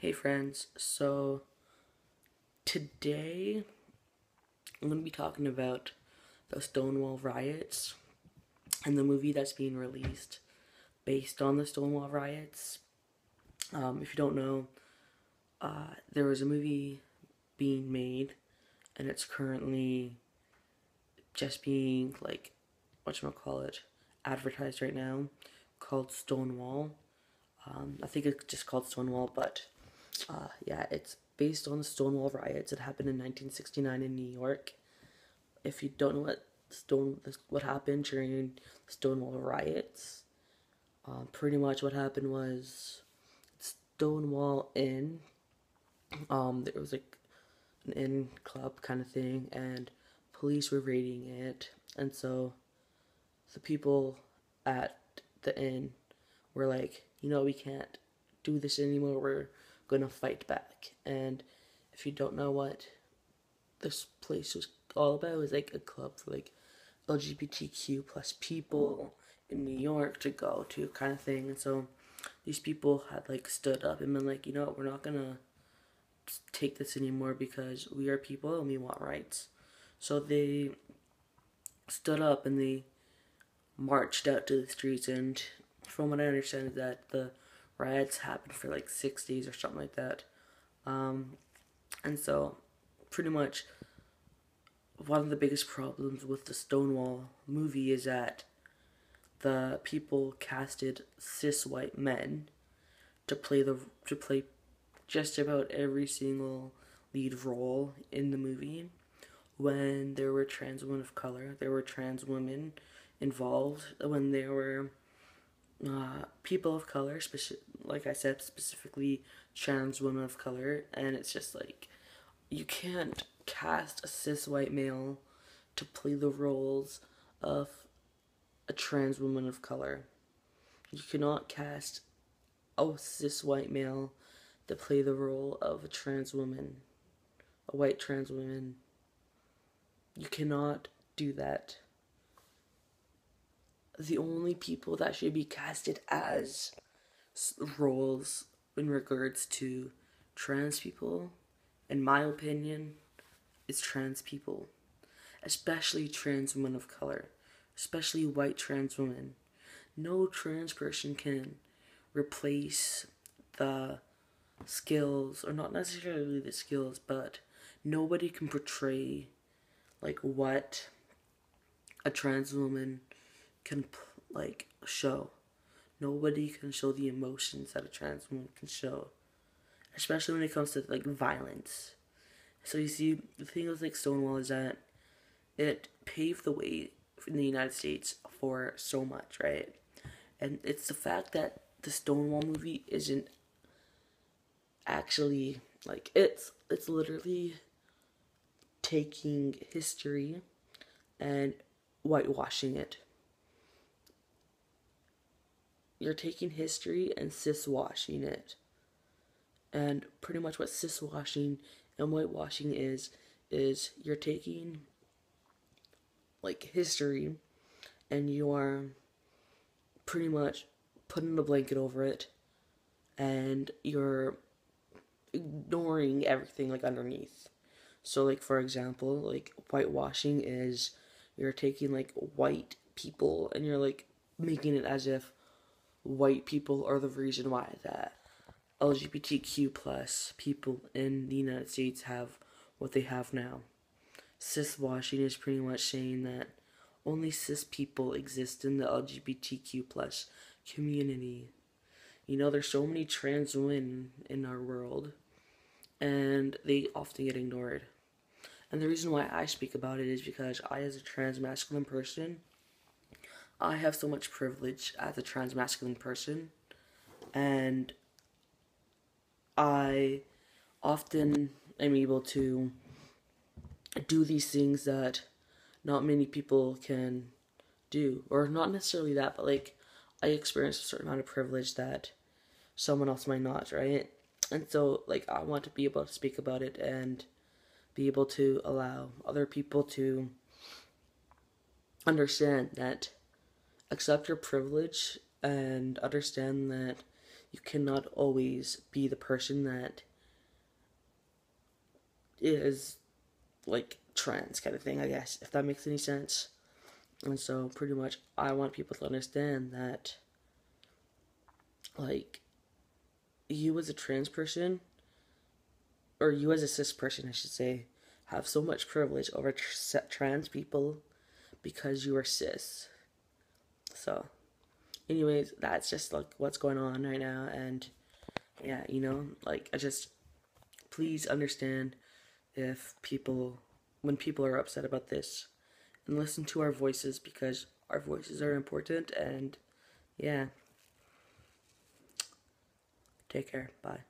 Hey friends, so today I'm going to be talking about the Stonewall riots and the movie that's being released based on the Stonewall riots. Um, if you don't know, uh, there was a movie being made and it's currently just being like, whatchamacallit, advertised right now called Stonewall. Um, I think it's just called Stonewall, but uh, yeah, it's based on the Stonewall riots. It happened in 1969 in New York. If you don't know what Stone what happened during the Stonewall riots, um, pretty much what happened was Stonewall Inn. Um, there was like an inn club kind of thing, and police were raiding it, and so the people at the inn were like, you know, we can't do this anymore. We're gonna fight back. And if you don't know what this place was all about, it was like a club for like LGBTQ plus people in New York to go to kind of thing. And so these people had like stood up and been like, you know, what, we're not gonna take this anymore because we are people and we want rights. So they stood up and they marched out to the streets and from what I understand is that the riots happened for like six days or something like that. Um, and so, pretty much, one of the biggest problems with the Stonewall movie is that the people casted cis white men to play the to play just about every single lead role in the movie when there were trans women of color there were trans women involved when there were uh, people of color, speci- like I said, specifically trans women of color, and it's just like you can't cast a cis white male to play the roles of a trans woman of color. You cannot cast a cis white male to play the role of a trans woman, a white trans woman. You cannot do that the only people that should be casted as roles in regards to trans people, in my opinion, is trans people, especially trans women of color, especially white trans women. No trans person can replace the skills, or not necessarily the skills, but nobody can portray like what a trans woman can like show. Nobody can show the emotions that a trans woman can show, especially when it comes to like violence. So you see, the thing with like Stonewall is that it paved the way in the United States for so much, right? And it's the fact that the Stonewall movie isn't actually like it's it's literally taking history and whitewashing it you're taking history and cis-washing it. And pretty much what cis-washing and whitewashing is, is you're taking like history and you are pretty much putting a blanket over it and you're ignoring everything like underneath. So like for example, like whitewashing is you're taking like white people and you're like making it as if white people are the reason why that LGBTQ plus people in the United States have what they have now. Cis washing is pretty much saying that only cis people exist in the LGBTQ plus community. You know, there's so many trans women in our world, and they often get ignored. And the reason why I speak about it is because I, as a trans masculine person, I have so much privilege as a trans masculine person, and I often am able to do these things that not many people can do, or not necessarily that, but like I experience a certain amount of privilege that someone else might not, right? And so, like, I want to be able to speak about it and be able to allow other people to understand that accept your privilege and understand that you cannot always be the person that is like trans kind of thing, I guess, if that makes any sense. And so, pretty much, I want people to understand that, like, you as a trans person, or you as a cis person, I should say, have so much privilege over tr- trans people because you are cis. So, anyways, that's just like what's going on right now, and yeah, you know, like I just please understand if people when people are upset about this and listen to our voices because our voices are important. And yeah. Take care. Bye